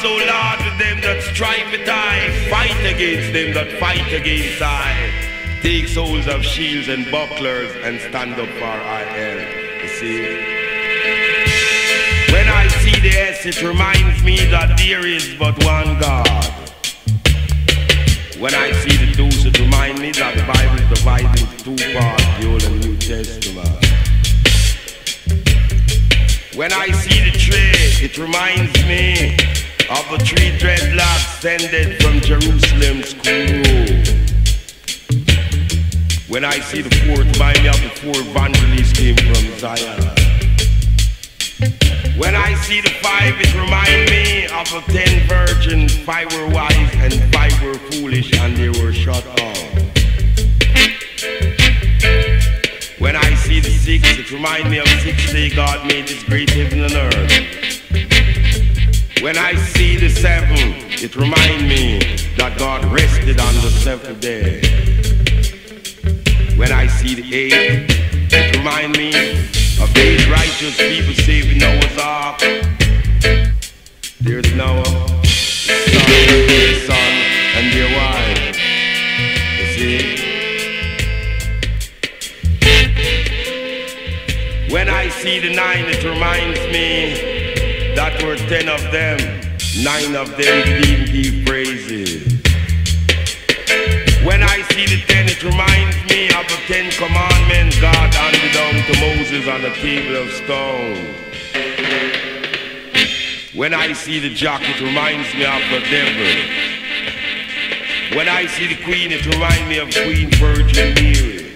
so Lord, with them that strive with I, fight against them that fight against I. Take souls of shields and bucklers and stand up for our help. You see? When I see the ace, it reminds me that there is but one God. When I see the deuce, it reminds me that the Bible is divided into two parts, the Old and New Testament. When I see the tree, it reminds me of the three dreadlocks descended from Jerusalem's school. When I see the fourth, remind me of the four evangelists came from Zion. When I see the five, it remind me of the ten virgins. Five were wise and five were foolish, and they were shut off. When I see the six, it remind me of six day God made this great heaven and earth. When I see the seven, it remind me that God rested on the seventh day. When I see the eight, it remind me of these righteous people saving Noah's Ark. There's Noah, son, their son, and their wife. You see? When I see the nine, it reminds me that were ten of them. Nine of them didn't give praises. When I see the ten, it reminds me of the ten commandments God handed down to Moses on the table of stone. When I see the jack, it reminds me of the devil. When I see the queen, it reminds me of Queen Virgin Mary.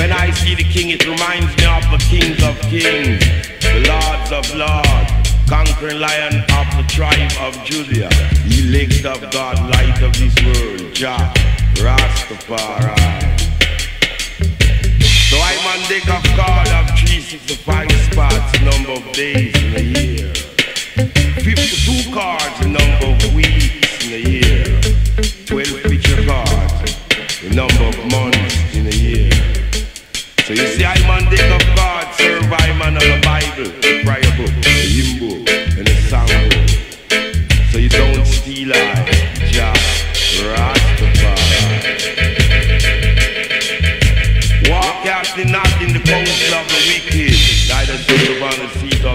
When I see the king, it reminds me of the kings of kings, of lords, conquering lion of the tribe of Judah, elect of God, light of this world, Jah, Rastafari. So I'm on deck of God of 365 spots, number of days in a year. 52 cards, number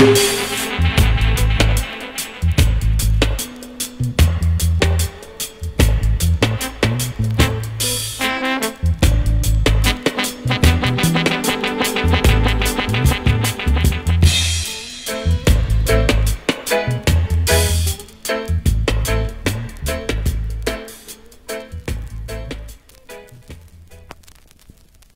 Thank